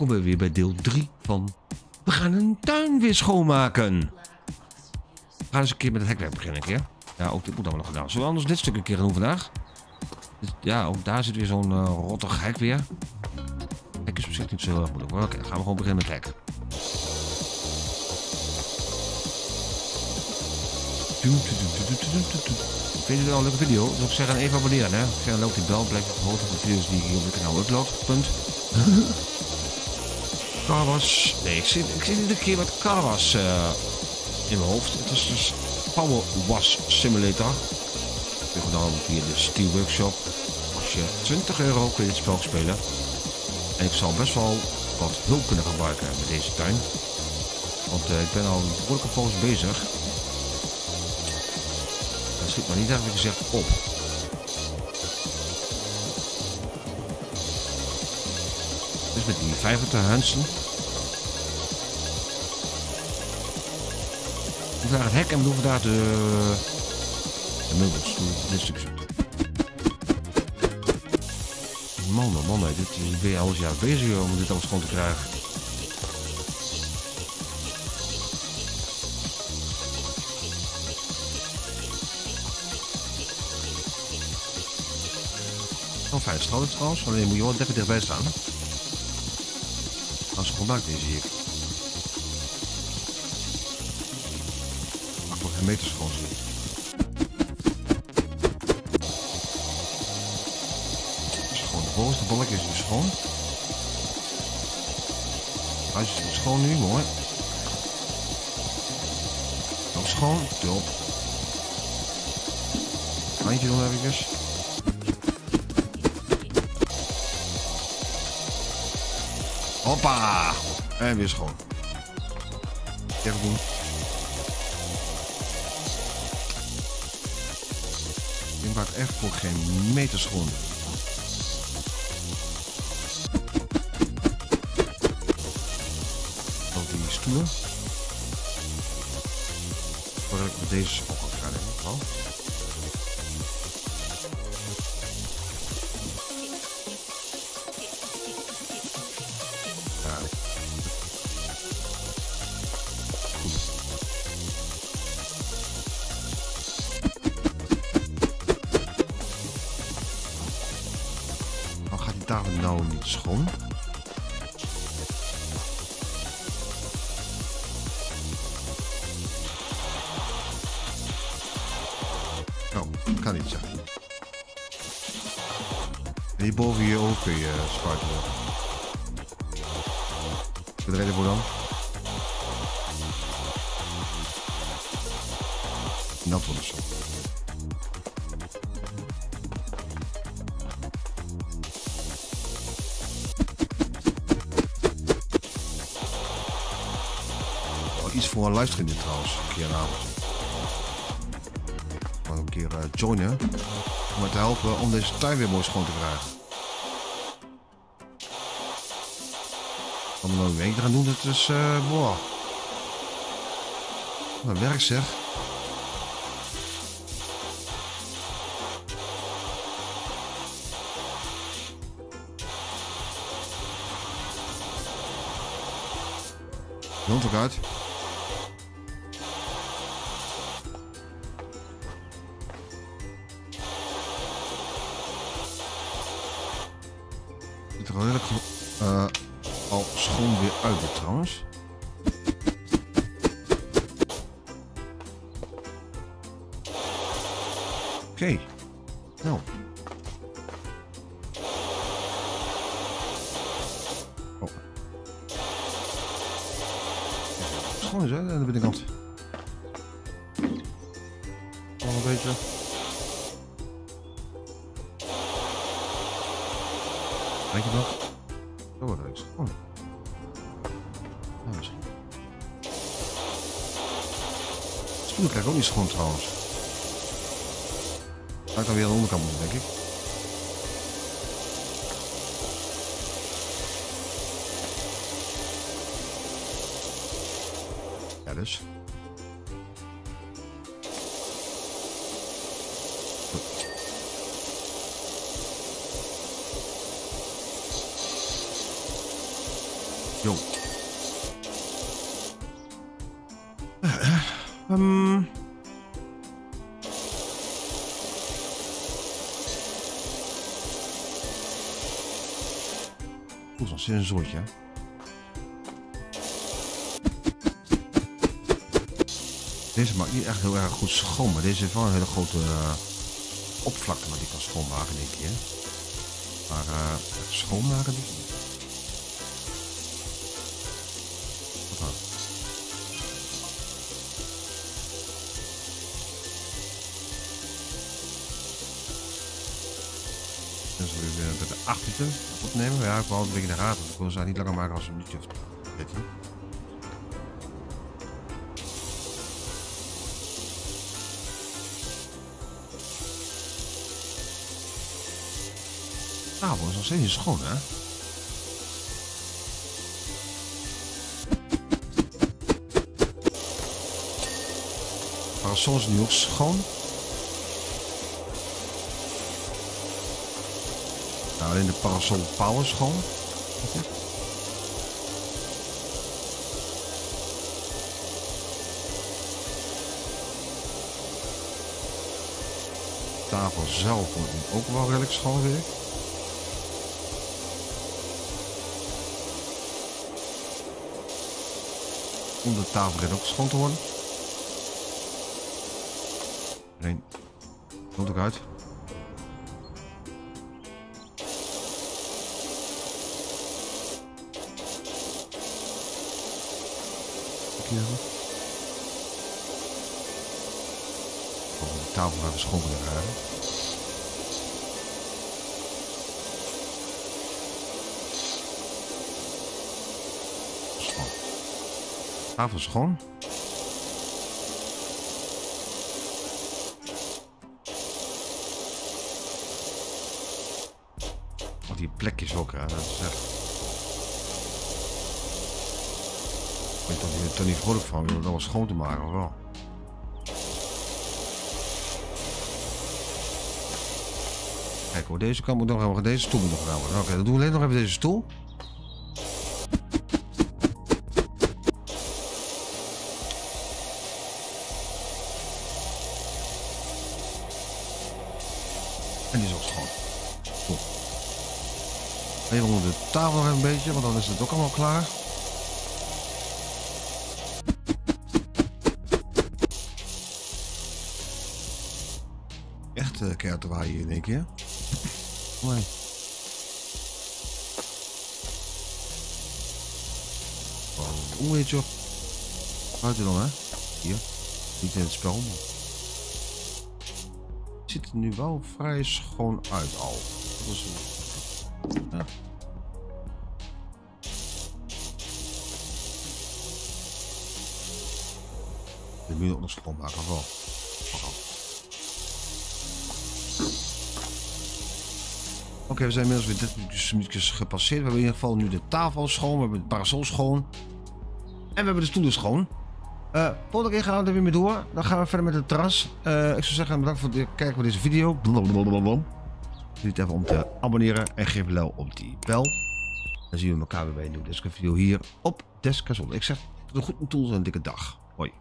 Welkom bij weer bij deel 3 van... We gaan een tuin weer schoonmaken. We gaan eens een keer met het hekwerk beginnen, keer. Ja, ook dit moet allemaal nog gedaan. Zullen we anders dit stuk een keer doen vandaag? Ja, ook daar zit weer zo'n uh, rottig hek weer. Hek is op zich niet zo heel erg moeilijk. Oké, dan gaan we gewoon beginnen met hek. Vind je het wel een leuke video? Dus ik zeggen even abonneren, hè? Dan loopt die bel, blijft het hoogte van de video's die hier op het kanaal upload. Punt. Carwas. Nee, ik zit, ik zit iedere keer met Carwas uh, in mijn hoofd. Het is dus Power Wash Simulator. Ik heb gedaan via de Steel Workshop. Als je 20 euro kun je het spel spelen. En ik zal best wel wat hulp kunnen gebruiken met deze tuin. Want uh, ik ben al behoorlijke poos bezig. Dat schiet maar niet eigenlijk gezegd op. Dus met die 25 Hansen. We doen daar het hek en we doen daar de, de meubels. Dit stukje. Man, man, man, dit is weer alles jaar bezig om dit alles gewoon te krijgen. Wel fijn strand trouwens, alleen moet je wel lekker dichtbij staan. Als ze gemaakt deze hier. Meters schoon. Schoon. De bovenste balkje is nu schoon. Huis is goed schoon nu, mooi. Nog schoon, top. Handje doen eventjes. Hoppa! En weer schoon. Even doen. Ik maak echt voor geen meter schoon. Ook die stoelen. Voordat ik met deze ook ga gaan hebben. Tafel nou niet schoon? Oh, kan niet zeggen. En hierboven hier ook kun je spuiten. Wat reden voor dan? Dat wordt zo. Iets voor livestream dit trouwens, een keer avond. Maar een keer uh, joinen om me te helpen om deze tuin weer mooi schoon te krijgen. Er nou weer te gaan doen, dat is, uh. Wat werk zeg. Uit. Er redelijk uh, al schoon weer uit trouwens. Oké. Okay. Nou. Oh. Schoon is hè, aan de binnenkant. Al een beetje. Weet je nog? Wordt het schoon. Nou, misschien. Spoelen krijg ik ook niet schoon trouwens. Ga ik dan weer aan de onderkant moeten, denk ik. Ja, dus. Um. Oeh, zo'n sensortje. hè? Deze maakt niet echt heel erg goed schoon, maar deze heeft wel een hele grote eh, oppervlakte waar die kan schoonmaken, denk ik. Hè? Maar het schoonmaken niet. Dan zullen we weer bij de achttiende opnemen. Ja, ik wou het een beetje de want Ik wil ze niet langer maken als een minuutje of 13. tafel is nog steeds schoon, hè? Parasol is nu ook schoon. Nou, alleen de parasol pauw is schoon. De tafel zelf wordt ook wel redelijk schoon weer. Om de tafel red ook schoon te worden. Nee. Komt ook uit. De tafel kunnen krijgen. Schoon. Tafel schoon. Want die plekjes ook, hè. Dat is echt... Ben niet, toch niet vrolijk van, om dat wel schoon te maken, wel? Kijk deze kant moet nog helemaal, deze stoel moet nog worden. Oké, dan doen we alleen nog even deze stoel. En die is ook schoon. Even onder de tafel nog een beetje, want dan is het ook allemaal klaar. Uh, keihard te waaien in één keer. Mooi. Wow, weet je Buiten dan, hè? Hier. Niet in het spel, maar... Het ziet er nu wel vrij schoon uit al. Dat is. Ja. De muur nog schoonmaken, wel? We zijn inmiddels weer 30 minuutjes gepasseerd. We hebben in ieder geval nu de tafel schoon, we hebben het parasol schoon. En we hebben de stoelen schoon. Eh volgende keer gaan we er weer mee door. Dan gaan we verder met het terras. Eh, ik zou zeggen, bedankt voor het kijken van deze video. Blablabla. Niet even om te abonneren en geef een op die bel. Dan zien we elkaar weer bij een nieuwe Deska video hier op Deska Zon. Ik zeg, tot een goed en een dikke dag. Hoi.